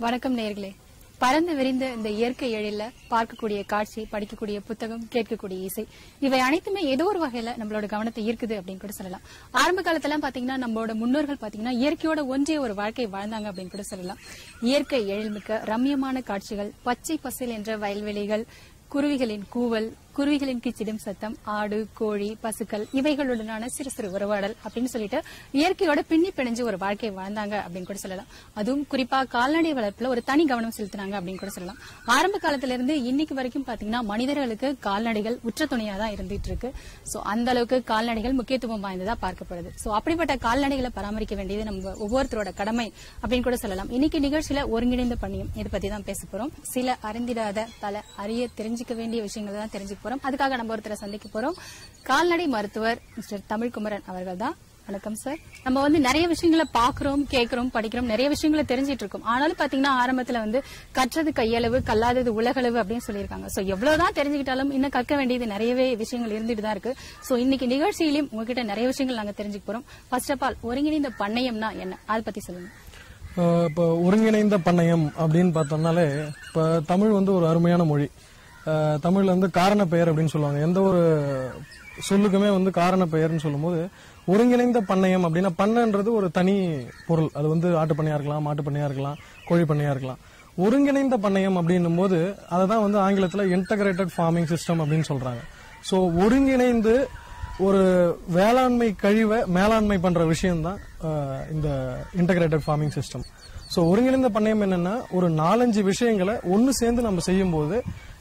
வணக்கம் நேர்களே. பறந்து விரிந்த இந்த இயற்கை எழில பார்க்கக்கூடிய காட்சி படிக்கக்கூடிய புத்தகம் கேட்கக்கூடிய இசை இவை அனைத்துமே ஏதோ ஒரு வகையில நம்மளோட கவனத்தை ஈர்க்குது அப்படின்னு கூட சொல்லலாம். ஆரம்ப காலத்துல பாத்தீங்கன்னா நம்மளோட முன்னோர்கள் பாத்தீங்கன்னா இயற்கையோட ஒன்றிய ஒரு வாழ்க்கை வாழ்ந்தாங்க அப்படின்னு கூட சொல்லலாம். இயற்கை எழில்மிக்க ரம்யமான காட்சிகள் பச்சை பசேல் என்ற வயல்வெளிகள் குருவிகளின் கூவல் குருவிகளின் கிச்சிடும் சத்தம் ஆடு கோழி பசுக்கள் இவைகளுடனான சிறு சிறு உறவாடல் அப்படின்னு சொல்லிட்டு இயற்கையோட பின்னி பிணைஞ்சு ஒரு வாழ்க்கை வாழ்ந்தாங்க அப்படின்னு கூட சொல்லலாம். அதுவும் குறிப்பா கால்நடை வளர்ப்புல ஒரு தனி கவனம் செலுத்தினாங்க அப்படின்னு கூட சொல்லலாம். ஆரம்ப காலத்துல இருந்து இன்னைக்கு வரைக்கும் பாத்தீங்கன்னா மனிதர்களுக்கு கால்நடைகள் உற்ற துணையா தான் இருந்துட்டு இருக்கு சோ அந்த அளவுக்கு கால்நடைகள் முக்கியத்துவம் வாய்ந்ததா பார்க்கப்படுது சோ அப்படிப்பட்ட கால்நடைகளை பராமரிக்க வேண்டியது நம்ம ஒவ்வொருத்தரோட கடமை அப்படின்னு கூட சொல்லலாம். இன்னைக்கு நிகழ்ச்சியில ஒருங்கிணைந்த பண்ணியும் இதை பத்தி தான் பேச போறோம். சில அறிந்திடாத பல அறிய தெரிஞ்சுக்க வேண்டிய விஷயங்களை தான் தெரிஞ்சுக்க போறோம். அதுக்காக நம்ம ஒருத்தரை சந்திக்க போறோம். கால்நடை மருத்துவர் மிஸ்டர் தமிழ்குமரன் அவர்கள் தான் வணக்கம் சார் நம்ம வந்து நிறைய விஷயங்களை பாக்குறோம் கேட்கிறோம் படிக்கிறோம். நிறைய விஷயங்களை தெரிஞ்சிட்டு இருக்கோம். ஆனாலும் பாத்தீங்கன்னா ஆரம்பத்துல வந்து கற்றது கையளவு கல்லாதது உலகளவு அப்படின்னு சொல்லியிருக்காங்க. சோ எவ்வளவுதான் தெரிஞ்சுக்கிட்டாலும் இன்னும் கற்க வேண்டியது நிறையவே விஷயங்கள் இருந்துட்டு தான் இருக்கு. சோ இன்னைக்கு நிகழ்ச்சியிலும் உங்ககிட்ட நிறைய விஷயங்கள் நாங்க தெரிஞ்சுக்க போறோம். ஃபர்ஸ்ட் ஆஃப் ஆல் ஒருங்கிணைந்த பண்ணையம்னா என்ன? அதை பத்தி சொல்லுங்க. இப்போ ஒருங்கிணைந்த பண்ணையம் அப்படின்னு பார்த்தோம்னாலே இப்போ தமிழ் வந்து ஒரு அருமையான மொழி. தமிழ்ல வந்து காரண பெயர் அப்படின்னு சொல்லுவாங்க. எந்த ஒரு சொல்லுக்குமே வந்து காரண பெயர்னு சொல்லும்போது ஒருங்கிணைந்த பண்ணையம் அப்படின்னா பண்ணன்றது ஒரு தனி பொருள். அது வந்து ஆட்டு பண்ணையா இருக்கலாம் மாட்டு பண்ணையா இருக்கலாம் கோழி பண்ணையா இருக்கலாம். ஒருங்கிணைந்த பண்ணையம் அப்படின்னும் போது அதை தான் வந்து ஆங்கிலத்தில் இன்டகிரேட்டட் ஃபார்மிங் சிஸ்டம் அப்படின்னு சொல்றாங்க. ஸோ ஒருங்கிணைந்து ஒரு வேளாண்மை கழிவை மேலாண்மை பண்ற விஷயம்தான் இந்த இன்டகிரேட்டட் ஃபார்மிங் சிஸ்டம் ஸோ ஒருங்கிணைந்த பண்ணையம் என்னன்னா ஒரு நாலஞ்சு விஷயங்களை ஒன்று சேர்ந்து நம்ம செய்யும்போது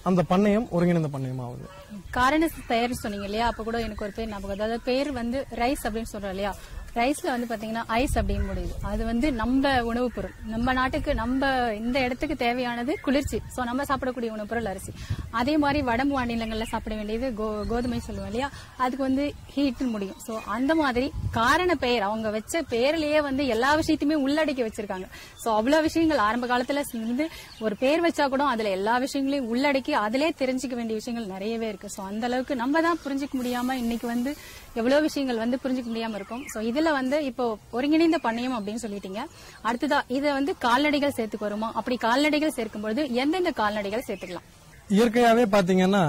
அந்த பண்ணையம் ஒருங்கிணைந்த பண்ணையம் ஆகுது. காரண பெயர் சொன்னீங்க இல்லையா? அப்ப கூட எனக்கு ஒரு பேர் ஞாபகம் அதாவது பேர் வந்து ரைஸ் அப்படின்னு சொல்றோம் இல்லையா? ரைஸ்ல வந்து பாத்தீங்கன்னா ஐஸ் அப்படின்னு முடியுது. அது வந்து நம்ம உணவுப் பொருள். நம்ம நாட்டுக்கு நம்ம இந்த இடத்துக்கு தேவையானது குளிர்ச்சி. சோ நம்ம சாப்பிடக்கூடிய உணவுப் பொருள் அரிசி. அதே மாதிரி வட மாநிலங்கள்ல சாப்பிட வேண்டியது கோ- கோதுமை சொல்லுவோம் இல்லையா? அதுக்கு வந்து ஹீட் முடியும். சோ அந்த மாதிரி காரண பெயர் அவங்க வச்ச பெயர்லயே வந்து எல்லா விஷயத்தையுமே உள்ளடக்கி வச்சிருக்காங்க. சோ அவ்வளவு விஷயங்கள் ஆரம்ப காலத்துல வந்து ஒரு பேர் வச்சா கூட அதுல எல்லா விஷயங்களையும் உள்ளடக்கி அதிலே தெரிஞ்சுக்க வேண்டிய விஷயங்கள் நிறையவே இருக்கு. சோ அந்த அளவுக்கு நம்ம தான் புரிஞ்சுக்க முடியாம இன்னைக்கு வந்து எவ்வளவு விஷயங்கள் வந்து புரிஞ்சுக்க முடியாம இருக்கும். சோ இதுல வந்து இப்போ ஒருங்கிணைந்த பண்ணையம் அப்படின்னு சொல்லிட்டீங்க. அடுத்ததா இதை வந்து கால்நடைகள் சேர்த்துக்கு வருமா? அப்படி கால்நடைகள் சேர்க்கும் பொழுது எந்தெந்த கால்நடைகள் சேர்த்துக்கலாம்? இயற்கையாவே பாத்தீங்கன்னா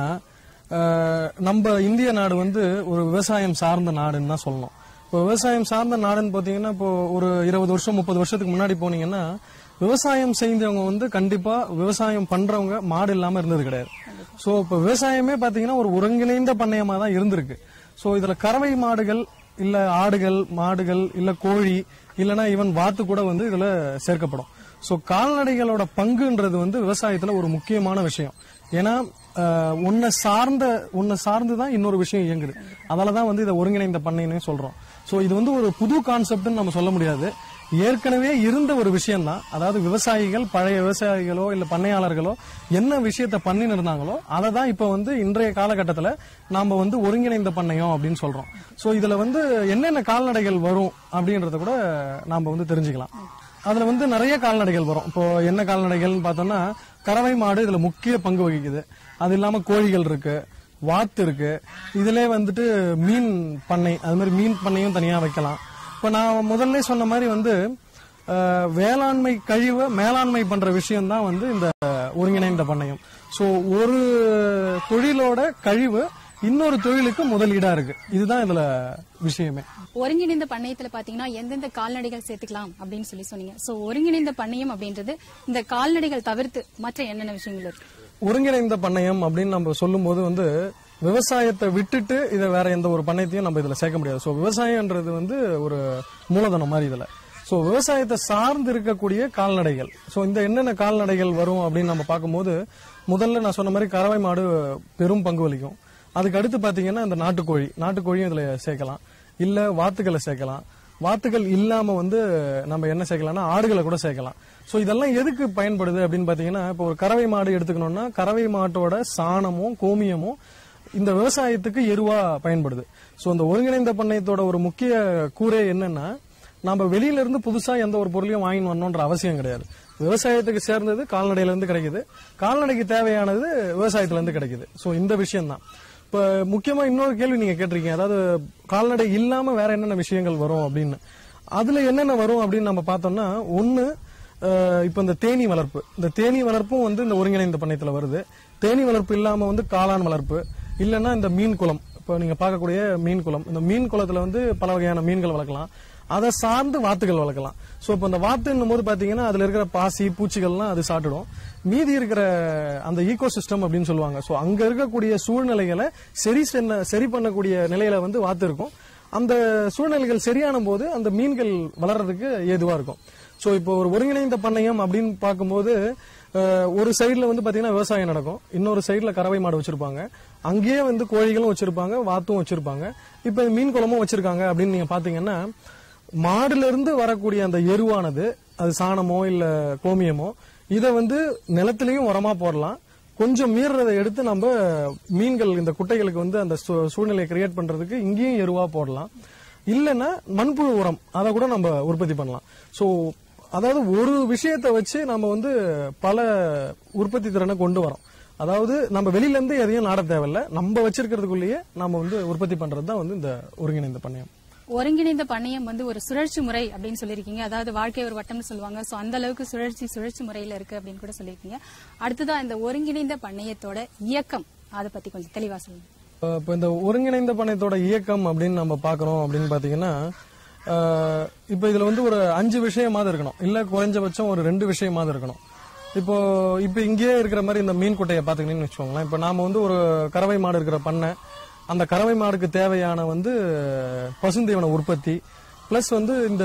நம்ம இந்திய நாடு வந்து ஒரு விவசாயம் சார்ந்த நாடுன்னு தான் சொல்லணும். இப்போ விவசாயம் சார்ந்த நாடுன்னு பாத்தீங்கன்னா இப்போ ஒரு இருபது வருஷம் முப்பது வருஷத்துக்கு முன்னாடி போனீங்கன்னா விவசாயம் செய்தவங்க வந்து கண்டிப்பா விவசாயம் பண்றவங்க மாடு இல்லாம இருந்தது கிடையாது. சோ இப்போ விவசாயமே பாத்தீங்கன்னா ஒரு ஒருங்கிணைந்த பண்ணையமா தான் இருந்திருக்கு. சோ இதுல கறவை மாடுகள் இல்ல ஆடுகள் மாடுகள் இல்ல கோழி இல்லனா ஈவன் வாத்து கூட வந்து இதுல சேர்க்கப்படும். சோ கால்நடைகளோட பங்குன்றது வந்து விவசாயத்துல ஒரு முக்கியமான விஷயம். ஏன்னா உன்னை சார்ந்த உன்னை சார்ந்து தான் இன்னொரு விஷயம் இயங்குது. அதனால தான் வந்து இதை ஒருங்கிணைந்த பண்ணைன்னு சொல்றோம். சோ இது வந்து ஒரு புது கான்செப்ட்னு நம்ம சொல்ல முடியாது. ஏற்கனவே இருந்த ஒரு விஷயம் தான் அதாவது விவசாயிகள் பழைய விவசாயிகளோ இல்ல பண்ணையாளர்களோ என்ன விஷயத்த பண்ணின்னு இருந்தாங்களோ அதை தான் இப்ப வந்து இன்றைய காலகட்டத்தில் நாம வந்து ஒருங்கிணைந்த பண்ணையம் அப்படின்னு சொல்றோம். ஸோ இதுல வந்து என்னென்ன கால்நடைகள் வரும் அப்படின்றத கூட நாம வந்து தெரிஞ்சுக்கலாம். அதுல வந்து நிறைய கால்நடைகள் வரும். இப்போ என்ன கால்நடைகள்னு பார்த்தோம்னா கறவை மாடு இதுல முக்கிய பங்கு வகிக்குது. அது இல்லாம கோழிகள் இருக்கு வாத்து இருக்கு. இதுல வந்துட்டு மீன் பண்ணை அது மாதிரி மீன் பண்ணையும் தனியா வைக்கலாம். இப்ப நான் முதல்ல சொன்ன மாதிரி வந்து வேளாண்மை கழிவை மேலாண்மை பண்ற விஷயம் தான் வந்து இந்த ஒருங்கிணைந்த பண்ணையம். சோ ஒரு தொழிலோட கழிவு இன்னொரு தொழிலுக்கு முதலீடா இருக்கு. இதுதான் இதுல விஷயமே. ஒருங்கிணைந்த பண்ணையத்துல பாத்தீங்கன்னா எந்தெந்த கால்நடைகள் சேர்த்துக்கலாம் அப்படின்னு சொல்லி சொன்னீங்க. சோ ஒருங்கிணைந்த பண்ணையம் அப்படின்றது இந்த கால்நடைகள் தவிர்த்து மற்ற என்னென்ன விஷயங்கள் இருக்கு? ஒருங்கிணைந்த பண்ணையம் அப்படின்னு நம்ம சொல்லும்போது வந்து விவசாயத்தை விட்டுட்டு இதை வேற எந்த ஒரு பண்ணையத்தையும் நம்ம இதில் சேர்க்க முடியாது. ஸோ விவசாயம்ன்றது வந்து ஒரு மூலதனம் மாதிரி இதில். ஸோ விவசாயத்தை சார்ந்து இருக்கக்கூடிய கால்நடைகள். ஸோ இந்த என்னென்ன கால்நடைகள் வரும் அப்படின்னு நம்ம பார்க்கும்போது முதல்ல நான் சொன்ன மாதிரி கறவை மாடு பெரும் பங்கு வலிக்கும் அதுக்கு அடுத்து பார்த்தீங்கன்னா இந்த நாட்டுக்கோழி. நாட்டுக்கோழியும் இதில் சேர்க்கலாம். இல்லை வாத்துக்களை சேர்க்கலாம். வாத்துகள் இல்லாமல் வந்து நம்ம என்ன சேர்க்கலாம்னா ஆடுகளை கூட சேர்க்கலாம். ஸோ இதெல்லாம் எதுக்கு பயன்படுது அப்படின்னு பார்த்தீங்கன்னா இப்போ ஒரு கறவை மாடு எடுத்துக்கணும்னா கறவை மாட்டோட சாணமும் கோமியமும் இந்த விவசாயத்துக்கு எருவா பயன்படுது. சோ அந்த ஒருங்கிணைந்த பண்ணையத்தோட ஒரு முக்கிய கூரே என்னன்னா நம்ம வெளியில இருந்து புதுசா எந்த ஒரு பொருளையும் வாங்கின்னு வரணும்ன்ற அவசியம் கிடையாது. விவசாயத்துக்கு சேர்ந்தது கால்நடையில இருந்து கிடைக்குது. கால்நடைக்கு தேவையானது விவசாயத்துல இருந்து கிடைக்குது. சோ இந்த விஷயம் தான் இப்ப முக்கியமா இன்னொரு கேள்வி நீங்க கேட்டிருக்கீங்க. அதாவது கால்நடை இல்லாம வேற என்னென்ன விஷயங்கள் வரும் அப்படின்னு. அதுல என்னென்ன வரும் அப்படின்னு நம்ம பார்த்தோம்னா ஒன்னு இப்போ இப்ப இந்த தேனீ வளர்ப்பு. இந்த தேனீ வளர்ப்பும் வந்து இந்த ஒருங்கிணைந்த பண்ணையத்துல வருது. தேனீ வளர்ப்பு இல்லாம வந்து காளான் வளர்ப்பு. இல்லைன்னா இந்த மீன் குளம். இப்போ நீங்க பார்க்கக்கூடிய மீன் குளம். இந்த மீன் குளத்துல வந்து பல வகையான மீன்கள் வளர்க்கலாம். அதை சார்ந்து வாத்துகள் வளர்க்கலாம். ஸோ இப்போ இந்த வாத்துன்னும் போது பார்த்தீங்கன்னா அதில் இருக்கிற பாசி பூச்சிகள்லாம் அது சாப்பிடும். மீதி இருக்கிற அந்த ஈகோ சிஸ்டம் அப்படின்னு சொல்லுவாங்க. ஸோ அங்கே இருக்கக்கூடிய சூழ்நிலைகளை சரி சென்ன சரி பண்ணக்கூடிய நிலையில வந்து வாத்து இருக்கும். அந்த சூழ்நிலைகள் சரியான போது அந்த மீன்கள் வளர்றதுக்கு ஏதுவாக இருக்கும். ஸோ இப்போ ஒரு ஒருங்கிணைந்த பண்ணையம் அப்படின்னு பார்க்கும்போது ஒரு சைடில் வந்து பார்த்தீங்கன்னா விவசாயம் நடக்கும். இன்னொரு சைடில் கறவை மாடு வச்சிருப்பாங்க. அங்கேயே வந்து கோழிகளும் வச்சிருப்பாங்க வாத்தும் வச்சிருப்பாங்க. இப்போ மீன் குளமும் வச்சிருக்காங்க அப்படின்னு நீங்கள் பார்த்தீங்கன்னா மாடுலேருந்து வரக்கூடிய அந்த எருவானது அது சாணமோ இல்லை கோமியமோ இதை வந்து நிலத்திலையும் உரமாக போடலாம். கொஞ்சம் மீறதை எடுத்து நம்ம மீன்கள் இந்த குட்டைகளுக்கு வந்து அந்த சூ- சூழ்நிலையை கிரியேட் பண்ணுறதுக்கு இங்கேயும் எருவாக போடலாம். இல்லைன்னா மண்புழு உரம் அதை கூட நம்ம உற்பத்தி பண்ணலாம். ஸோ அதாவது ஒரு விஷயத்தை வச்சு நம்ம வந்து பல உற்பத்தி திறனை கொண்டு வரோம். அதாவது நம்ம வெளியில இருந்து எதையும் நாட தேவையில்ல. நம்ம வச்சிருக்கிறதுக்குள்ளேயே நம்ம வந்து உற்பத்தி பண்றது தான் வந்து இந்த ஒருங்கிணைந்த பண்ணையம் ஒருங்கிணைந்த பண்ணையம் வந்து ஒரு சுழற்சி முறை அப்படின்னு சொல்லியிருக்கீங்க. அதாவது வாழ்க்கை ஒரு வட்டம்னு சொல்லுவாங்க. சோ அந்த அளவுக்கு சுழற்சி சுழற்சி முறையில இருக்கு அப்படின்னு கூட சொல்லியிருக்கீங்க. அடுத்ததா இந்த ஒருங்கிணைந்த பண்ணையத்தோட இயக்கம். அதை பத்தி கொஞ்சம் தெளிவா சொல்லுங்க. இப்ப இந்த ஒருங்கிணைந்த பண்ணையத்தோட இயக்கம் அப்படின்னு நம்ம பாக்குறோம் அப்படின்னு பாத்தீங்கன்னா இப்ப இதுல வந்து ஒரு அஞ்சு விஷயமாவது இருக்கணும். இல்ல குறைஞ்சபட்சம் ஒரு ரெண்டு விஷயமாவது இருக்கணும். இப்போ இப்ப இங்கேயே இருக்கிற மாதிரி இந்த மீன் குட்டையை பாத்துக்கிட்டீங்கன்னு வச்சுக்கோங்களேன். இப்ப நாம வந்து ஒரு கறவை மாடு இருக்கிற பண்ணை. அந்த கறவை மாடுக்கு தேவையான வந்து பசுந்தீவன உற்பத்தி பிளஸ் வந்து இந்த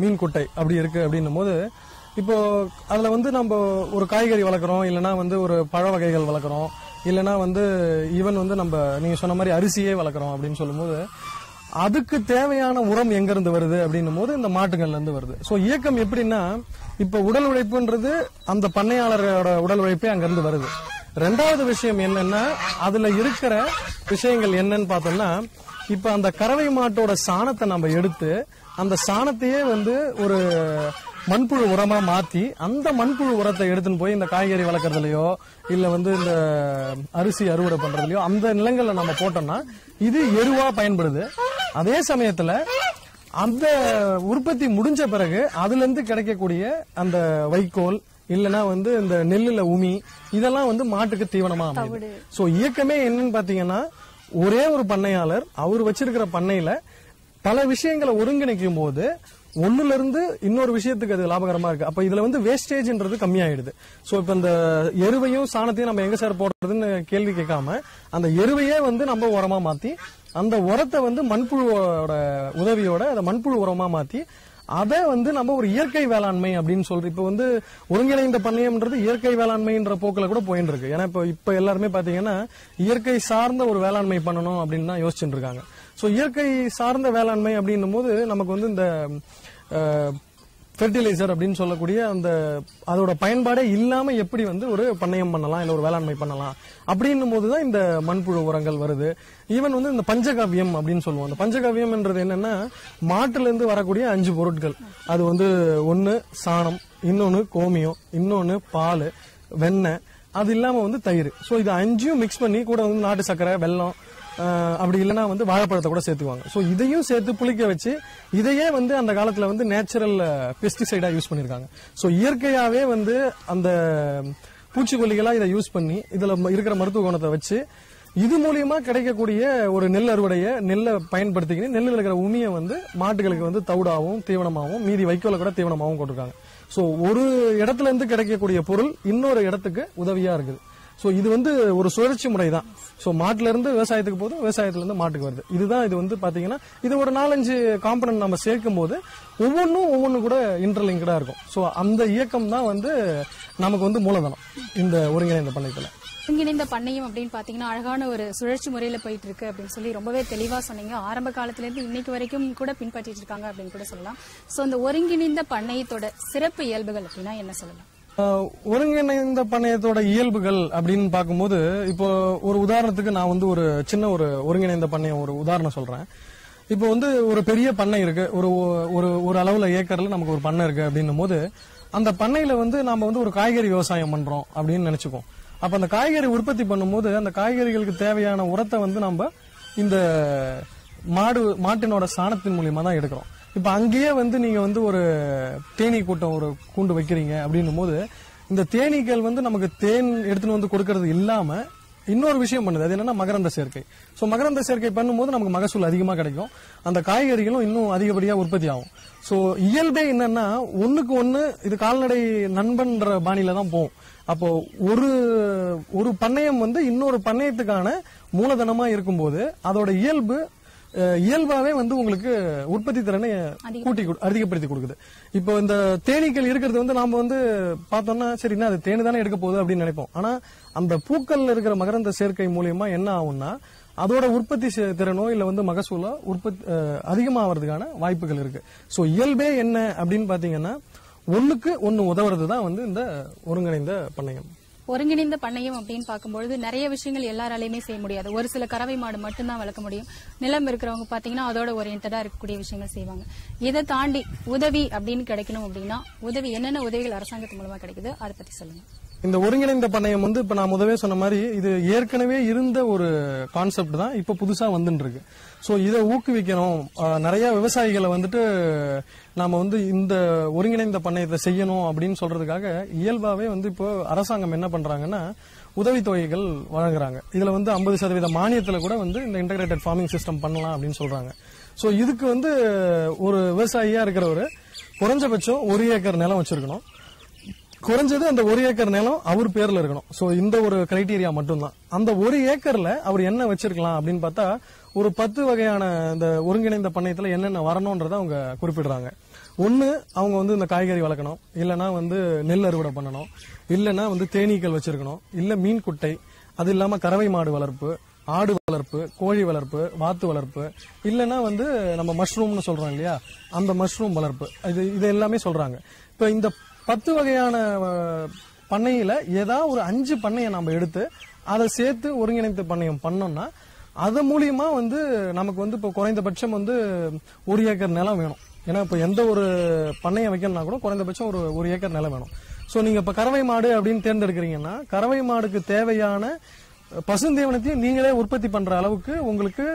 மீன் குட்டை அப்படி இருக்கு அப்படின்னும் போது இப்போ அதுல வந்து நம்ம ஒரு காய்கறி வளர்க்குறோம் இல்லைன்னா வந்து ஒரு பழ வகைகள் வளர்க்குறோம் இல்லைன்னா வந்து ஈவன் வந்து நம்ம நீங்க சொன்ன மாதிரி அரிசியே வளர்க்குறோம் அப்படின்னு சொல்லும்போது அதுக்கு தேவையான உரம் எங்கிருந்து வருது அப்படின்னும் போது இந்த மாட்டுகள்ல இருந்து வருது. சோ இயக்கம் எப்படின்னா இப்ப உடல் உழைப்புன்றது அந்த பண்ணையாளரோட உடல் உழைப்பே அங்கிருந்து வருது. ரெண்டாவது விஷயம் என்னன்னா அதுல இருக்கிற விஷயங்கள் என்னன்னு பார்த்தோம்னா இப்ப அந்த கறவை மாட்டோட சாணத்தை நம்ம எடுத்து அந்த சாணத்தையே வந்து ஒரு மண்புழு உரமா மாத்தி அந்த மண்புழு உரத்தை எடுத்துன்னு போய் இந்த காய்கறி வளர்க்கறதுலயோ இல்ல வந்து இந்த அரிசி அறுவடை பண்றதுலயோ அந்த நிலங்கள்ல நம்ம போட்டோம்னா இது எருவா பயன்படுது. அதே சமயத்துல அந்த உற்பத்தி முடிஞ்ச பிறகு அதுல இருந்து கிடைக்கக்கூடிய அந்த வைக்கோல் இல்லனா வந்து இந்த நெல்லுல உமி இதெல்லாம் வந்து மாட்டுக்கு தீவனமா அமையுது. சோ இயக்கமே என்னன்னு பாத்தீங்கன்னா ஒரே ஒரு பண்ணையாளர் அவர் வச்சிருக்கிற பண்ணையில பல விஷயங்களை ஒருங்கிணைக்கும் போது ஒண்ணுல இருந்து இன்னொரு விஷயத்துக்கு அது லாபகரமா இருக்கு. அப்ப இதுல வந்து வேஸ்டேஜ்ன்றது கம்மியாயிடுது. சோ இப்ப இந்த எருவையும் சாணத்தையும் நம்ம எங்க சார் போடுறதுன்னு கேள்வி கேட்காம அந்த எருவையே வந்து நம்ம உரமா மாத்தி அந்த உரத்தை வந்து மண்புழுவோட உதவியோட அதை மண்புழு உரமா மாத்தி அதை வந்து நம்ம ஒரு இயற்கை வேளாண்மை அப்படின்னு சொல்றோம் இப்ப வந்து ஒருங்கிணைந்த பண்ணையம்ன்றது இயற்கை வேளாண்மைன்ற போக்கில் கூட போயிட்டு இருக்கு ஏன்னா இப்ப இப்ப எல்லாருமே பாத்தீங்கன்னா இயற்கை சார்ந்த ஒரு வேளாண்மை பண்ணணும் அப்படின்னு தான் யோசிச்சுட்டு இருக்காங்க சோ இயற்கை சார்ந்த வேளாண்மை அப்படின்னும் போது நமக்கு வந்து இந்த ஃபெர்டிலைசர் அப்படின்னு சொல்லக்கூடிய அந்த அதோட பயன்பாடே இல்லாம எப்படி வந்து ஒரு பண்ணையம் பண்ணலாம் இல்ல ஒரு வேளாண்மை பண்ணலாம். அப்படின்னும் போதுதான் இந்த மண்புழு உரங்கள் வருது. ஈவன் வந்து இந்த பஞ்சகாவியம் அப்படின்னு சொல்லுவோம். அந்த பஞ்சகாவியம்ன்றது என்னன்னா மாட்டுல இருந்து வரக்கூடிய அஞ்சு பொருட்கள். அது வந்து ஒன்னு சாணம் இன்னொன்னு கோமியம் இன்னொன்னு பால் வெண்ணெய். அது இல்லாம வந்து தயிர். சோ இது அஞ்சையும் மிக்ஸ் பண்ணி கூட வந்து நாட்டு சர்க்கரை வெல்லம் அப்படி இல்லைன்னா வந்து வாழைப்பழத்தை கூட சேர்த்துக்குவாங்க. ஸோ இதையும் சேர்த்து புளிக்க வச்சு இதையே வந்து அந்த காலத்தில் வந்து நேச்சுரல் பெஸ்டிசைடாக யூஸ் பண்ணியிருக்காங்க ஸோ இயற்கையாகவே வந்து அந்த பூச்சிக்கொல்லிகளாக இதை யூஸ் பண்ணி இதில் ம- இருக்கிற மருத்துவ குணத்தை வச்சு இது மூலியமா கிடைக்கக்கூடிய ஒரு நெல் அறுவடைய நெல்லை பயன்படுத்திக்கிட்டு நெல்லில் இருக்கிற உமியை வந்து மாட்டுகளுக்கு வந்து தவிடாவும் தீவனமாகவும் மீதி வைக்கோல கூட தீவனமாகவும் கொண்டிருக்காங்க ஸோ ஒரு இடத்துல இருந்து கிடைக்கக்கூடிய பொருள் இன்னொரு இடத்துக்கு உதவியா இருக்குது. ஸோ இது வந்து ஒரு சுழற்சி முறை தான் ஸோ மாட்டிலிருந்து விவசாயத்துக்கு போதும் விவசாயத்துலேருந்து மாட்டுக்கு வருது. இதுதான் இது வந்து பார்த்தீங்கன்னா இது ஒரு நாலஞ்சு காம்பனன்ட் நம்ம சேர்க்கும் போது ஒவ்வொன்றும் ஒவ்வொன்றும் கூட இன்டர்லிங்கடாக இருக்கும். ஸோ அந்த இயக்கம் தான் வந்து நமக்கு வந்து மூலதனம். இந்த ஒருங்கிணைந்த பண்ணையத்தில் ஒருங்கிணைந்த பண்ணையம் அப்படின்னு பாத்தீங்கன்னா அழகான ஒரு சுழற்சி முறையில போயிட்டு இருக்கு அப்படின்னு சொல்லி ரொம்பவே தெளிவா சொன்னீங்க. ஆரம்ப காலத்துல இருந்து இன்னைக்கு வரைக்கும் கூட பின்பற்றிட்டு இருக்காங்க அப்படின்னு கூட சொல்லலாம். சோ அந்த ஒருங்கிணைந்த பண்ணையத்தோட சிறப்பு இயல்புகள் அப்படின்னா என்ன சொல்லலாம்? ஒருங்கிணைந்த பண்ணையத்தோட இயல்புகள் அப்படின்னு பார்க்கும்போது இப்போ ஒரு உதாரணத்துக்கு நான் வந்து ஒரு சின்ன ஒரு ஒருங்கிணைந்த பண்ணையம் ஒரு உதாரணம் சொல்றேன். இப்போ வந்து ஒரு பெரிய பண்ணை இருக்கு. ஒரு ஒரு ஒரு அளவுல ஏக்கர்ல நமக்கு ஒரு பண்ணை இருக்கு அப்படின்னும் போது அந்த பண்ணையில வந்து நாம வந்து ஒரு காய்கறி விவசாயம் பண்றோம் அப்படின்னு நினைச்சுக்கோம் அப்ப அந்த காய்கறி உற்பத்தி பண்ணும்போது அந்த காய்கறிகளுக்கு தேவையான உரத்தை வந்து நம்ம இந்த மாடு மாட்டினோட சாணத்தின் மூலியமா தான் எடுக்கிறோம். இப்ப அங்கேயே வந்து நீங்க வந்து ஒரு தேனீ கூட்டம் ஒரு கூண்டு வைக்கிறீங்க அப்படின்னும் போது இந்த தேனீக்கள் வந்து நமக்கு தேன் எடுத்துன்னு வந்து கொடுக்கறது இல்லாம இன்னொரு விஷயம் பண்ணுது. அது என்னன்னா மகரந்த சேர்க்கை. சோ மகரந்த சேர்க்கை பண்ணும்போது நமக்கு மகசூல் அதிகமா கிடைக்கும். அந்த காய்கறிகளும் இன்னும் அதிகப்படியா உற்பத்தி ஆகும். சோ இயல்பே என்னன்னா ஒண்ணுக்கு ஒண்ணு இது கால்நடை நண்பன்ற பாணியில தான் போகும். அப்போ ஒரு ஒரு பண்ணையம் வந்து இன்னொரு பண்ணையத்துக்கான மூலதனமா இருக்கும்போது அதோட இயல்பு இயல்பாவே வந்து உங்களுக்கு உற்பத்தி திறனை கூட்டி கொடு- அதிகப்படுத்தி கொடுக்குது. இப்போ இந்த தேனீக்கள் இருக்கிறது வந்து நாம வந்து பார்த்தோம்னா சரின்னா அது தேனு தானே எடுக்க போகுது அப்படின்னு நினைப்போம். ஆனா அந்த பூக்கள்ல இருக்கிற மகரந்த சேர்க்கை மூலியமா என்ன ஆகும்னா அதோட உற்பத்தி திறனோ இல்ல வந்து மகசூலோ உற்பத்தி அஹ், அதிகமாவதுக்கான வாய்ப்புகள் இருக்கு. சோ இயல்பே என்ன அப்படின்னு பாத்தீங்கன்னா ஒண்ணுக்கு ஒண்ணு உதவுறது தான் வந்து இந்த ஒருங்கிணைந்த பண்ணையம். ஒருங்கிணைந்த பண்ணையம் அப்படின்னு பார்க்கும்பொழுது நிறைய விஷயங்கள் எல்லாராலையுமே செய்ய முடியாது. ஒரு சில கறவை மாடு மட்டும்தான் வளர்க்க முடியும். நிலம் இருக்கிறவங்க பாத்தீங்கன்னா அதோட ஓரியன்டா இருக்கக்கூடிய விஷயங்கள் செய்வாங்க. இதை தாண்டி உதவி அப்படின்னு கிடைக்கணும் அப்படின்னா உதவி என்னென்ன உதவிகள் அரசாங்கத்து மூலமா கிடைக்குது அதை பத்தி சொல்லுங்க. இந்த ஒருங்கிணைந்த பண்ணையம் வந்து இப்ப நான் முதவே சொன்ன மாதிரி இது ஏற்கனவே இருந்த ஒரு கான்செப்ட் தான் இப்ப புதுசா வந்துட்டு இருக்கு. சோ இதை ஊக்குவிக்கணும். நிறைய விவசாயிகளை வந்துட்டு நாம வந்து இந்த ஒருங்கிணைந்த பண்ணையத்தை செய்யணும் அப்படின்னு சொல்றதுக்காக இயல்பாவே வந்து இப்போ அரசாங்கம் என்ன பண்றாங்கன்னா உதவித்தொகைகள் வழங்குறாங்க. இதுல வந்து ஐம்பது சதவீத மானியத்துல கூட வந்து இந்த இன்டகிரேட்டட் ஃபார்மிங் சிஸ்டம் பண்ணலாம் அப்படின்னு சொல்றாங்க. ஸோ இதுக்கு வந்து ஒரு விவசாயியா இருக்கிறவர் குறைஞ்சபட்சம் ஒரு ஏக்கர் நிலம் வச்சிருக்கணும். குறைஞ்சது அந்த ஒரு ஏக்கர் நிலம் அவர் பேர்ல இருக்கணும். ஸோ இந்த ஒரு கிரைட்டீரியா மட்டும்தான். அந்த ஒரு ஏக்கர்ல அவர் என்ன வச்சிருக்கலாம் அப்படின்னு பார்த்தா ஒரு பத்து வகையான இந்த ஒருங்கிணைந்த பண்ணையத்துல என்னென்ன வரணும்ன்றத அவங்க குறிப்பிடுறாங்க. ஒன்று அவங்க வந்து இந்த காய்கறி வளர்க்கணும். இல்லைனா வந்து நெல் அறுவடை பண்ணணும். இல்லைனா வந்து தேனீக்கள் வச்சிருக்கணும். இல்லை மீன் குட்டை அது இல்லாமல் கறவை மாடு வளர்ப்பு ஆடு வளர்ப்பு கோழி வளர்ப்பு வாத்து வளர்ப்பு. இல்லைன்னா வந்து நம்ம மஷ்ரூம்னு சொல்கிறோம் இல்லையா? அந்த மஷ்ரூம் வளர்ப்பு. இது இது எல்லாமே சொல்கிறாங்க இப்போ இந்த பத்து வகையான பண்ணையில் ஏதாவது ஒரு அஞ்சு பண்ணையை நம்ம எடுத்து அதை சேர்த்து ஒருங்கிணைத்து பண்ணையம் பண்ணோம்னா அது மூலியமா வந்து நமக்கு வந்து இப்போ குறைந்தபட்சம் வந்து ஒரு ஏக்கர் நிலம் வேணும். ஏன்னா இப்போ எந்த ஒரு பண்ணையை வைக்கணும்னா கூட குறைந்தபட்சம் ஒரு ஒரு ஏக்கர் நிலம் வேணும். ஸோ நீங்க இப்போ கறவை மாடு அப்படின்னு தேர்ந்தெடுக்கிறீங்கன்னா கறவை மாடுக்கு தேவையான பசுந்தீவனத்தையும் நீங்களே உற்பத்தி பண்ற அளவுக்கு உங்களுக்கு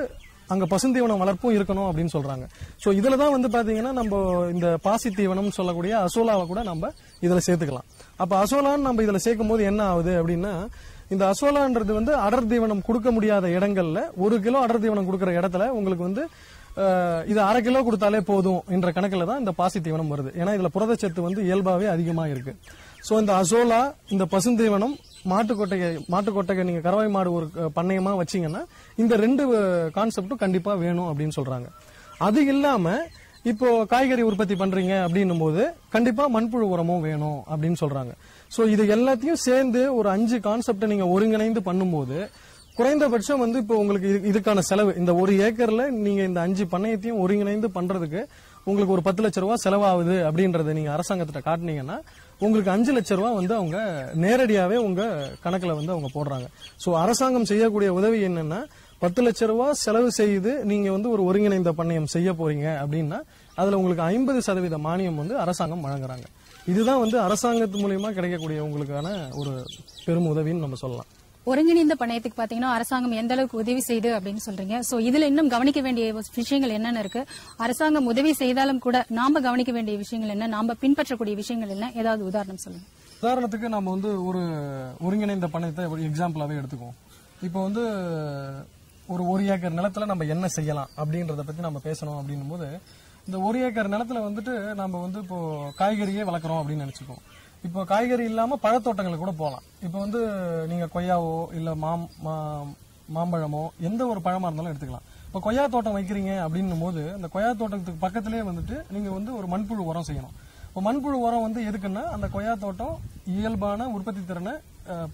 அங்க பசுந்தீவனம் வளர்ப்பும் இருக்கணும் அப்படின்னு சொல்றாங்க. ஸோ இதுல தான் வந்து பாத்தீங்கன்னா நம்ம இந்த பாசி தீவனம் சொல்லக்கூடிய அசோலாவை கூட நம்ம இதுல சேர்த்துக்கலாம். அப்ப அசோலான்னு நம்ம இதுல சேர்க்கும் போது என்ன ஆகுது அப்படின்னா இந்த அசோலான்றது வந்து அடர் தீவனம் கொடுக்க முடியாத இடங்கள்ல ஒரு கிலோ அடர் தீவனம் கொடுக்குற இடத்துல உங்களுக்கு வந்து இது அரை கிலோ கொடுத்தாலே போதும் என்ற கணக்கில் தான் இந்த பாசி தீவனம் வருது. ஏன்னா இதில் புரதச்சத்து வந்து இயல்பாகவே அதிகமாக இருக்கு. ஸோ இந்த அசோலா இந்த பசுந்தீவனம் மாட்டுக்கொட்டையை மாட்டுக்கொட்டையை நீங்கள் கறவை மாடு ஒரு பண்ணையமாக வச்சிங்கன்னா வச்சீங்கன்னா இந்த ரெண்டு கான்செப்டும் கண்டிப்பாக வேணும் அப்படின்னு சொல்கிறாங்க அது இல்லாமல் இப்போ காய்கறி உற்பத்தி பண்றீங்க அப்படின்னும் போது கண்டிப்பா மண்புழு உரமும் வேணும் அப்படின்னு சொல்றாங்க. சோ இது எல்லாத்தையும் சேர்ந்து ஒரு அஞ்சு கான்செப்டை நீங்க ஒருங்கிணைந்து பண்ணும்போது குறைந்தபட்சம் வந்து இப்போ உங்களுக்கு இது- இதுக்கான செலவு. இந்த ஒரு ஏக்கர்ல நீங்க இந்த அஞ்சு பண்ணையத்தையும் ஒருங்கிணைந்து பண்றதுக்கு உங்களுக்கு ஒரு பத்து லட்ச ரூபா செலவாகுது அப்படின்றத நீங்க அரசாங்கத்திட்ட காட்டுனீங்கன்னா உங்களுக்கு அஞ்சு லட்ச ரூபா வந்து அவங்க நேரடியாவே உங்க கணக்குல வந்து அவங்க போடுறாங்க. சோ அரசாங்கம் செய்யக்கூடிய உதவி என்னன்னா பத்து லட்ச ரூபா செலவு செய்து நீங்க வந்து ஒரு ஒருங்கிணைந்த பண்ணையம் செய்ய போறீங்க அப்படின்னா அதுல உங்களுக்கு ஐம்பது சதவீத மானியம் வந்து அரசாங்கம் வழங்குறாங்க. இதுதான் வந்து அரசாங்கத்து மூலியமா கிடைக்கக்கூடிய உங்களுக்கான ஒரு பெரும் உதவின்னு நம்ம சொல்லலாம். ஒருங்கிணைந்த பணையத்துக்கு பாத்தீங்கன்னா அரசாங்கம் எந்த அளவுக்கு உதவி செய்து அப்படின்னு சொல்றீங்க. சோ இதுல இன்னும் கவனிக்க வேண்டிய விஷயங்கள் என்னென்ன இருக்கு? அரசாங்கம் உதவி செய்தாலும் கூட நாம கவனிக்க வேண்டிய விஷயங்கள் என்ன? நாம பின்பற்றக்கூடிய விஷயங்கள் என்ன? ஏதாவது உதாரணம் சொல்லுங்க. உதாரணத்துக்கு நம்ம வந்து ஒரு ஒருங்கிணைந்த பணத்தை ஒரு எக்ஸாம்பிளாவே எடுத்துக்குவோம். இப்போ வந்து ஒரு ஒரு ஏக்கர் நிலத்துல நம்ம என்ன செய்யலாம் அப்படின்றத பத்தி நம்ம பேசணும் அப்படின்னும் போது இந்த ஒரு ஏக்கர் நிலத்துல வந்துட்டு நம்ம வந்து இப்போ காய்கறியே வளர்க்குறோம் அப்படின்னு நினைச்சுக்கோம் இப்போ காய்கறி இல்லாம பழத்தோட்டங்களுக்கு கூட போகலாம். இப்போ வந்து நீங்க கொய்யாவோ இல்ல மாம் மா- மாம்பழமோ எந்த ஒரு பழமா இருந்தாலும் எடுத்துக்கலாம். இப்போ கொய்யா தோட்டம் வைக்கிறீங்க அப்படின்னும் போது அந்த கொய்யா தோட்டத்துக்கு பக்கத்திலே வந்துட்டு நீங்க வந்து ஒரு மண்புழு உரம் செய்யணும். இப்போ மண்புழு உரம் வந்து எதுக்குன்னா அந்த கொய்யா தோட்டம் இயல்பான உற்பத்தி திறனை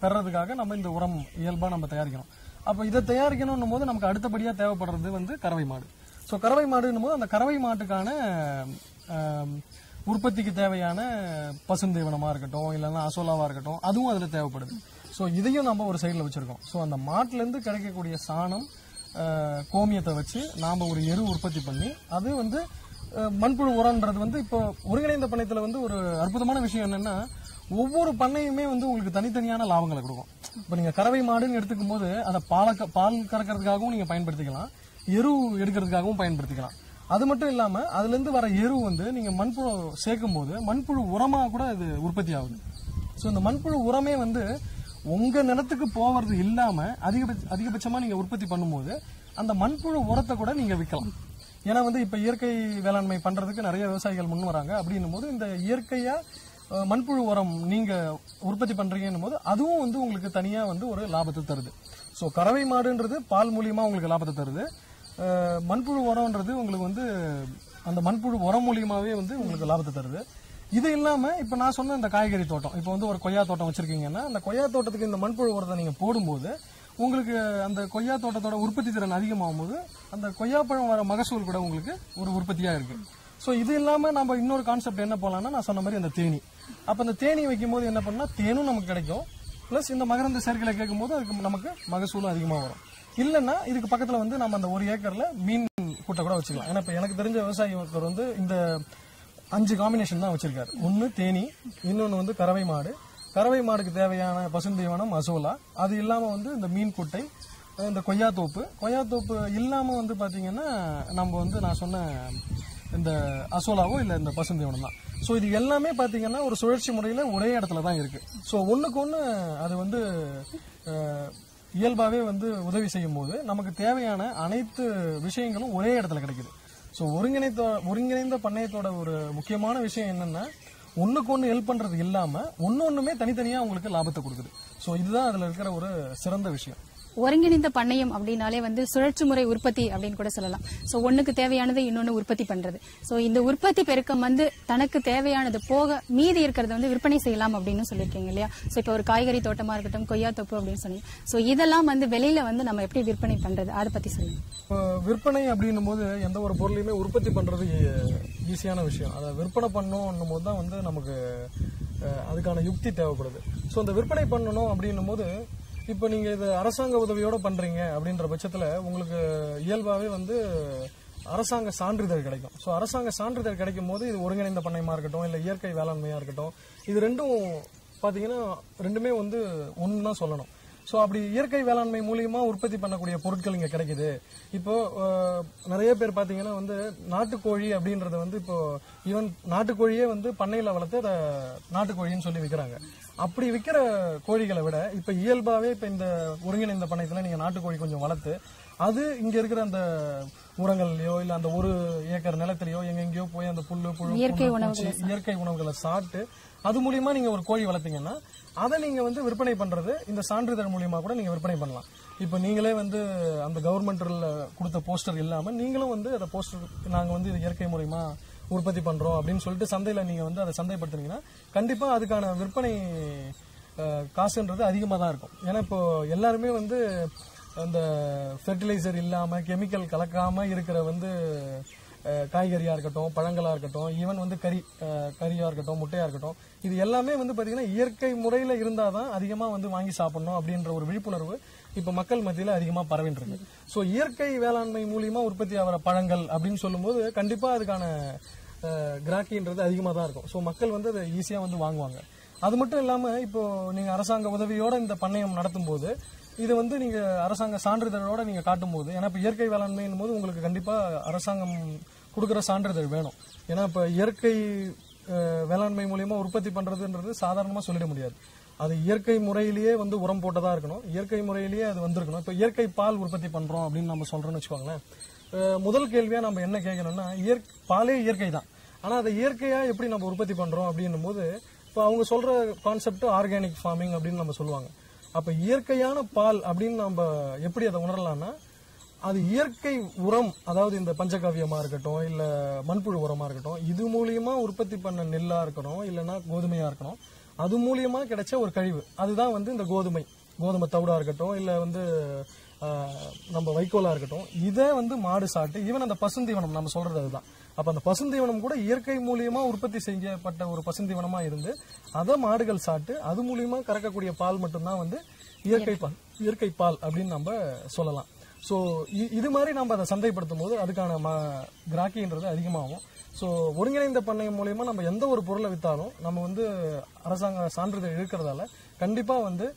பெறதுக்காக நம்ம இந்த உரம் இயல்பாக நம்ம தயாரிக்கணும். அப்போ இதை தயாரிக்கணும்னும் போது நமக்கு அடுத்தபடியாக தேவைப்படுறது வந்து கறவை மாடு. ஸோ கறவை மாடுன்னும் போது அந்த கறவை மாட்டுக்கான உற்பத்திக்கு தேவையான பசுந்தீவனமாக இருக்கட்டும் இல்லைன்னா அசோலாவாக இருக்கட்டும் அதுவும் அதில் தேவைப்படுது. ஸோ இதையும் நம்ம ஒரு சைடில் வச்சுருக்கோம். ஸோ அந்த மாட்டிலேருந்து கிடைக்கக்கூடிய சாணம் கோமியத்தை வச்சு நாம் ஒரு எரு உற்பத்தி பண்ணி அது வந்து மண்புழு உரம்ன்றது வந்து இப்போ ஒருங்கிணைந்த பண்ணையத்தில் வந்து ஒரு அற்புதமான விஷயம் என்னென்னா ஒவ்வொரு பண்ணையுமே வந்து உங்களுக்கு தனித்தனியான லாபங்களை கொடுக்கும். இப்போ நீங்கள் கறவை மாடுன்னு எடுத்துக்கும் போது அதை பால பால் கறக்கிறதுக்காகவும் நீங்கள் பயன்படுத்திக்கலாம். எரு எடுக்கிறதுக்காகவும் பயன்படுத்திக்கலாம். அது மட்டும் இல்லாமல் அதுலேருந்து வர எரு வந்து நீங்கள் மண்புழு சேர்க்கும் போது மண்புழு உரமாக கூட இது உற்பத்தி ஆகுது. ஸோ இந்த மண்புழு உரமே வந்து உங்கள் நிலத்துக்கு போகிறது இல்லாமல் அதிகபட்ச அதிகபட்சமாக நீங்கள் உற்பத்தி பண்ணும்போது அந்த மண்புழு உரத்தை கூட நீங்கள் விற்கலாம் ஏன்னா வந்து இப்போ இயற்கை வேளாண்மை பண்ணுறதுக்கு நிறைய விவசாயிகள் முன் வராங்க. அப்படின்னும் போது இந்த இயற்கையாக மண்புழு உரம் நீங்கள் உற்பத்தி பண்ணுறீங்கன்னும் போது அதுவும் வந்து உங்களுக்கு தனியாக வந்து ஒரு லாபத்தை தருது. ஸோ கறவை மாடுன்றது பால் மூலியமாக உங்களுக்கு லாபத்தை தருது. மண்புழு உரம்ன்றது உங்களுக்கு வந்து அந்த மண்புழு உரம் மூலியமாகவே வந்து உங்களுக்கு லாபத்தை தருது. இது இல்லாமல் இப்போ நான் சொன்ன இந்த காய்கறி தோட்டம் இப்போ வந்து ஒரு கொய்யா தோட்டம் வச்சுருக்கீங்கன்னா அந்த கொய்யா தோட்டத்துக்கு இந்த மண்புழு உரத்தை நீங்கள் போடும்போது உங்களுக்கு அந்த கொய்யா தோட்டத்தோட உற்பத்தி திறன் அதிகமாகும் போது அந்த கொய்யாப்பழம் வர மகசூல் கூட உங்களுக்கு ஒரு உற்பத்தியாக இருக்கு. ஸோ இது இல்லாமல் நம்ம இன்னொரு கான்செப்ட் என்ன போகலான்னா நான் சொன்ன மாதிரி அந்த தேனி. அப்போ அந்த தேனி வைக்கும் போது என்ன பண்ணால் தேனும் நமக்கு கிடைக்கும். ப்ளஸ் இந்த மகரந்த சேர்க்கையில கேட்கும் போது அதுக்கு நமக்கு மகசூலும் அதிகமாக வரும். இல்லைன்னா இதுக்கு பக்கத்தில் வந்து நம்ம அந்த ஒரு ஏக்கரில் மீன் கூட்டை கூட வச்சுக்கலாம். ஏன்னா இப்போ எனக்கு தெரிஞ்ச விவசாயி ஒருத்தர் வந்து இந்த அஞ்சு காம்பினேஷன் தான் வச்சிருக்காரு. ஒன்று தேனி இன்னொன்று வந்து கறவை மாடு. கறவை மாடுக்கு தேவையான பசுந்தீவனம் மசோலா. அது இல்லாமல் வந்து இந்த மீன் குட்டை இந்த கொய்யாத்தோப்பு கொய்யாத்தோப்பு இல்லாமல் வந்து பார்த்தீங்கன்னா நம்ம வந்து நான் சொன்ன இந்த அசோலாவோ இல்லை இந்த பசுந்தீவனம் தான். ஸோ இது எல்லாமே பார்த்தீங்கன்னா ஒரு சுழற்சி முறையில் ஒரே இடத்துல தான் இருக்குது ஸோ ஒன்றுக்கு ஒன்று அது வந்து இயல்பாகவே வந்து உதவி செய்யும் போது நமக்கு தேவையான அனைத்து விஷயங்களும் ஒரே இடத்துல கிடைக்குது. ஸோ ஒருங்கிணைத்த ஒருங்கிணைந்த பண்ணையத்தோட ஒரு முக்கியமான விஷயம் என்னென்னா ஒன்றுக்கு ஒன்று ஹெல்ப் பண்ணுறது இல்லாமல் ஒன்று ஒன்றுமே தனித்தனியாக உங்களுக்கு லாபத்தை கொடுக்குது. ஸோ இதுதான் அதில் இருக்கிற ஒரு சிறந்த விஷயம். ஒருங்கிணைந்த பண்ணையம் அப்படின்னாலே வந்து சுழற்சி முறை உற்பத்தி அப்படின்னு கூட சொல்லலாம். சோ ஒண்ணுக்கு தேவையானது இன்னொன்னு உற்பத்தி பண்றது. சோ இந்த உற்பத்தி பெருக்கம் வந்து தனக்கு தேவையானது போக மீதி இருக்கிறத வந்து விற்பனை செய்யலாம் அப்படின்னு சொல்லியிருக்கீங்க இல்லையா? சோ இப்போ ஒரு காய்கறி தோட்டமா இருக்கட்டும் கொய்யா தொப்பு அப்படின்னு சொன்னீங்க. சோ இதெல்லாம் வந்து வெளியில வந்து நம்ம எப்படி விற்பனை பண்றது? அதை பத்தி சொல்லுங்க. விற்பனை அப்படின்னும் போது எந்த ஒரு பொருளையுமே உற்பத்தி பண்றது ஈஸியான விஷயம். அதை விற்பனை பண்ணணும் போது தான் வந்து நமக்கு அதுக்கான யுக்தி தேவைப்படுது. ஸோ அந்த விற்பனை பண்ணணும் அப்படின்னும் போது இப்போ நீங்க இது அரசாங்க உதவியோட பண்றீங்க அப்படின்ற பட்சத்துல உங்களுக்கு இயல்பாவே வந்து அரசாங்க சான்றிதழ் கிடைக்கும். ஸோ அரசாங்க சான்றிதழ் கிடைக்கும் போது இது ஒருங்கிணைந்த பண்ணையமா இருக்கட்டும் இல்லை இயற்கை வேளாண்மையா இருக்கட்டும் இது ரெண்டும் பாத்தீங்கன்னா ரெண்டுமே வந்து ஒன்று தான் சொல்லணும். ஸோ அப்படி இயற்கை வேளாண்மை மூலியமா உற்பத்தி பண்ணக்கூடிய பொருட்கள் இங்கே கிடைக்குது. இப்போ நிறைய பேர் பார்த்தீங்கன்னா வந்து நாட்டுக்கோழி அப்படின்றது வந்து இப்போ ஈவன் நாட்டுக்கோழியே வந்து பண்ணையில் வளர்த்து அதை நாட்டுக்கோழின்னு சொல்லி விற்கிறாங்க அப்படி விற்கிற கோழிகளை விட இப்ப இயல்பாவே இப்ப இந்த ஒருங்கிணைந்த பண்ணையத்துல நீங்க நாட்டுக்கோழி கொஞ்சம் வளர்த்து அது இங்க இருக்கிற அந்த உரங்கள்லயோ இல்ல அந்த ஒரு ஏக்கர் நிலத்திலயோ எங்கெங்கயோ போய் அந்த புல்லு புழு இயற்கை உணவுகளை சாப்பிட்டு. அது மூலியமா நீங்க ஒரு கோழி வளர்த்தீங்கன்னா அதை நீங்க வந்து விற்பனை பண்றது இந்த சான்றிதழ் மூலியமா கூட நீங்க விற்பனை பண்ணலாம். இப்போ நீங்களே வந்து அந்த கவர்மெண்ட்ல கொடுத்த போஸ்டர் இல்லாம நீங்களும் வந்து அந்த போஸ்டர் நாங்க வந்து இது இயற்கை மூலியமா உற்பத்தி பண்றோம் அப்படின்னு சொல்லிட்டு சந்தையில நீங்க வந்து அதை சந்தைப்படுத்துனீங்கன்னா கண்டிப்பா அதுக்கான விற்பனை காசுன்றது அதிகமாக தான் இருக்கும். ஏன்னா இப்போ எல்லாருமே வந்து அந்த ஃபெர்டிலைசர் இல்லாமல் கெமிக்கல் கலக்காமல் இருக்கிற வந்து காய்கறியாக இருக்கட்டும் பழங்களாக இருக்கட்டும் ஈவன் வந்து கறி கறியாக இருக்கட்டும் முட்டையாக இருக்கட்டும் இது எல்லாமே வந்து பார்த்திங்கன்னா இயற்கை முறையில் இருந்தால் தான் அதிகமாக வந்து வாங்கி சாப்பிட்ணும் அப்படின்ற ஒரு விழிப்புணர்வு இப்ப மக்கள் மத்தியில அதிகமா பரவிட்டு இருக்கு. இயற்கை வேளாண்மை மூலியமா உற்பத்தி ஆகிற பழங்கள் அப்படின்னு சொல்லும்போது கண்டிப்பா அதுக்கான கிராக்கின்றது அதிகமாக தான் இருக்கும். ஸோ மக்கள் வந்து அதை ஈஸியாக வந்து வாங்குவாங்க. அது மட்டும் இல்லாமல் இப்போ நீங்கள் அரசாங்க உதவியோட இந்த பண்ணையம் நடத்தும் போது இது வந்து நீங்கள் அரசாங்க சான்றிதழோட நீங்கள் காட்டும் போது ஏன்னா இப்போ இயற்கை வேளாண்மைன்னு போது உங்களுக்கு கண்டிப்பாக அரசாங்கம் கொடுக்குற சான்றிதழ் வேணும். ஏன்னா இப்போ இயற்கை வேளாண்மை மூலியமாக உற்பத்தி பண்ணுறதுன்றது சாதாரணமாக சொல்லிட முடியாது. அது இயற்கை முறையிலேயே வந்து உரம் போட்டதா இருக்கணும். இயற்கை முறையிலேயே அது வந்திருக்கணும். இப்போ இயற்கை பால் உற்பத்தி பண்றோம் அப்படின்னு நம்ம சொல்றோம்னு வச்சுக்கோங்களேன். முதல் கேள்வியா நம்ம என்ன கேட்கணும்னா இயற் பாலே இயற்கை தான். ஆனா அதை இயற்கையா எப்படி நம்ம உற்பத்தி பண்றோம் அப்படின்னும் போது இப்போ அவங்க சொல்ற கான்செப்ட் ஆர்கானிக் ஃபார்மிங் அப்படின்னு நம்ம சொல்லுவாங்க. அப்ப இயற்கையான பால் அப்படின்னு நம்ம எப்படி அதை உணரலாம்னா அது இயற்கை உரம் அதாவது இந்த பஞ்சகாவியமா இருக்கட்டும் இல்ல மண்புழு உரமா இருக்கட்டும் இது மூலியமா உற்பத்தி பண்ண நெல்லா இருக்கணும் இல்லைன்னா கோதுமையா இருக்கணும். அது மூலியமா கிடைச்ச ஒரு கழிவு. அதுதான் வந்து இந்த கோதுமை. கோதுமை தவிடா இருக்கட்டும் இல்ல வந்து நம்ம வைக்கோலா இருக்கட்டும் இதை வந்து மாடு சாப்பிட்டு ஈவன் அந்த பசுந்தீவனம் நம்ம சொல்றது அதுதான். அப்ப அந்த பசுந்தீவனம் கூட இயற்கை மூலியமா உற்பத்தி செய்யப்பட்ட ஒரு பசுந்தீவனமா இருந்து அதை மாடுகள் சாப்பிட்டு அது மூலியமா கறக்கக்கூடிய பால் மட்டும்தான் வந்து இயற்கை பால் இயற்கை பால் அப்படின்னு நம்ம சொல்லலாம். ஸோ இது மாதிரி நம்ம அதை சந்தைப்படுத்தும் போது அதுக்கான ம கிராக்கின்றது அதிகமாகும். ஸோ ஒருங்கிணைந்த பண்ணையம் மூலயமா நம்ம எந்த ஒரு பொருளை விற்றாலும் நம்ம வந்து அரசாங்க சான்றிதழ் இருக்கிறதால கண்டிப்பாக வந்து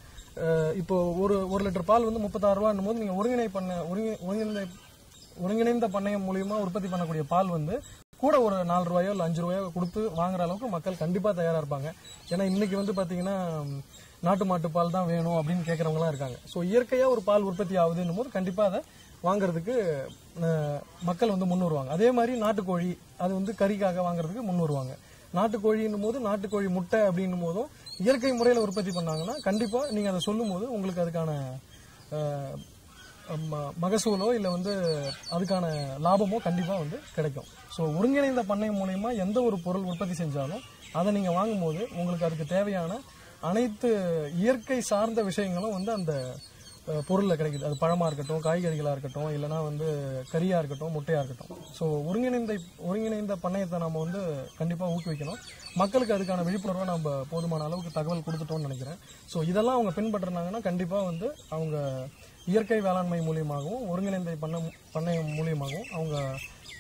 இப்போ ஒரு ஒரு லிட்டர் பால் வந்து முப்பத்தாறு ரூபான்னும் போது நீங்கள் ஒருங்கிணை பண்ண ஒருங்கி ஒருங்கிணைந்த ஒருங்கிணைந்த பண்ணையம் மூலியமா உற்பத்தி பண்ணக்கூடிய பால் வந்து கூட ஒரு நாலு ரூபாயோ இல்லை அஞ்சு ரூபாயோ கொடுத்து வாங்குற அளவுக்கு மக்கள் கண்டிப்பாக தயாராக இருப்பாங்க. ஏன்னா இன்னைக்கு வந்து பார்த்தீங்கன்னா நாட்டு மாட்டு பால் தான் வேணும் அப்படின்னு கேட்குறவங்களாம் இருக்காங்க. ஸோ இயற்கையாக ஒரு பால் உற்பத்தி ஆகுதுன்னும் போது கண்டிப்பாக அதை வாங்குறதுக்கு மக்கள் வந்து முன் வருவாங்க. அதே மாதிரி நாட்டுக்கோழி அது வந்து கறிக்காக வாங்குறதுக்கு முன் வருவாங்க. நாட்டுக்கோழின்னும் போது நாட்டுக்கோழி முட்டை அப்படின்னும் போதும் இயற்கை முறையில் உற்பத்தி பண்ணாங்கன்னா கண்டிப்பாக நீங்கள் அதை சொல்லும் போது உங்களுக்கு அதுக்கான ம- மகசூலோ இல்லை வந்து அதுக்கான லாபமோ கண்டிப்பாக வந்து கிடைக்கும். ஸோ ஒருங்கிணைந்த பண்ணை மூலயமா எந்த ஒரு பொருள் உற்பத்தி செஞ்சாலும் அதை நீங்கள் வாங்கும்போது உங்களுக்கு அதுக்கு தேவையான அனைத்து இயற்கை சார்ந்த விஷயங்களும் வந்து அந்த பொருளில் கிடைக்குது. அது பழமாக இருக்கட்டும் காய்கறிகளாக இருக்கட்டும் இல்லைன்னா வந்து கறியாக இருக்கட்டும் முட்டையாக இருக்கட்டும். ஸோ ஒருங்கிணைந்த ஒருங்கிணைந்த பண்ணையத்தை நம்ம வந்து கண்டிப்பாக ஊக்குவிக்கணும். மக்களுக்கு அதுக்கான விழிப்புணர்வை நம்ம போதுமான அளவுக்கு தகவல் கொடுத்துட்டோம்னு நினைக்கிறேன். ஸோ இதெல்லாம் அவங்க பின்பற்றினாங்கன்னா கண்டிப்பாக வந்து அவங்க இயற்கை வேளாண்மை மூலியமாகவும் ஒருங்கிணைந்த பண்ண பண்ணையம் மூலியமாகவும் அவங்க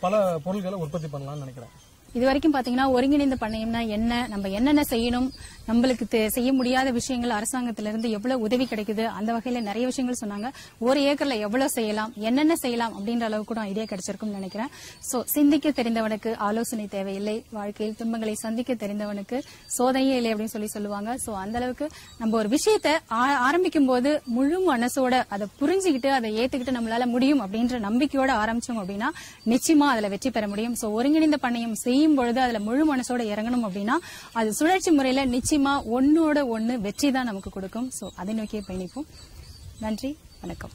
பல பொருள்களை உற்பத்தி பண்ணலாம்னு நினைக்கிறேன். இது வரைக்கும் பாத்தீங்கன்னா ஒருங்கிணைந்த பண்ணையம்னா என்ன? நம்ம என்னென்ன செய்யணும்? நம்மளுக்கு செய்ய முடியாத விஷயங்கள் அரசாங்கத்திலிருந்து எவ்வளவு உதவி கிடைக்குது? அந்த வகையில நிறைய விஷயங்கள் சொன்னாங்க. ஒரு ஏக்கர்ல எவ்வளவு செய்யலாம்? என்னென்ன செய்யலாம்? அப்படின்ற அளவுக்கு கூட ஐடியா கிடைச்சிருக்கும்னு நினைக்கிறேன். சோ சிந்திக்க தெரிந்தவனுக்கு ஆலோசனை தேவையில்லை. வாழ்க்கையில் துன்பங்களை சந்திக்க தெரிந்தவனுக்கு சோதனையே இல்லை அப்படின்னு சொல்லி சொல்லுவாங்க. சோ அந்த அளவுக்கு நம்ம ஒரு விஷயத்தை ஆ- ஆரம்பிக்கும் போது முழு மனசோட அதை புரிஞ்சுக்கிட்டு அதை ஏத்துக்கிட்டு நம்மளால முடியும் அப்படின்ற நம்பிக்கையோட ஆரம்பிச்சோம் அப்படின்னா நிச்சயமா அதுல வெற்றி பெற முடியும். சோ ஒருங்கிணைந்த பண்ணையம் செய்யும் பொழுது அதுல முழு மனசோட இறங்கணும் அப்படின்னா அது சுழற்சி முறையில நிச்சயமா ஒன்னோட ஒன்னு வெற்றி தான் நமக்கு கொடுக்கும். சோ அதை நோக்கியே பயணிப்போம். நன்றி வணக்கம்.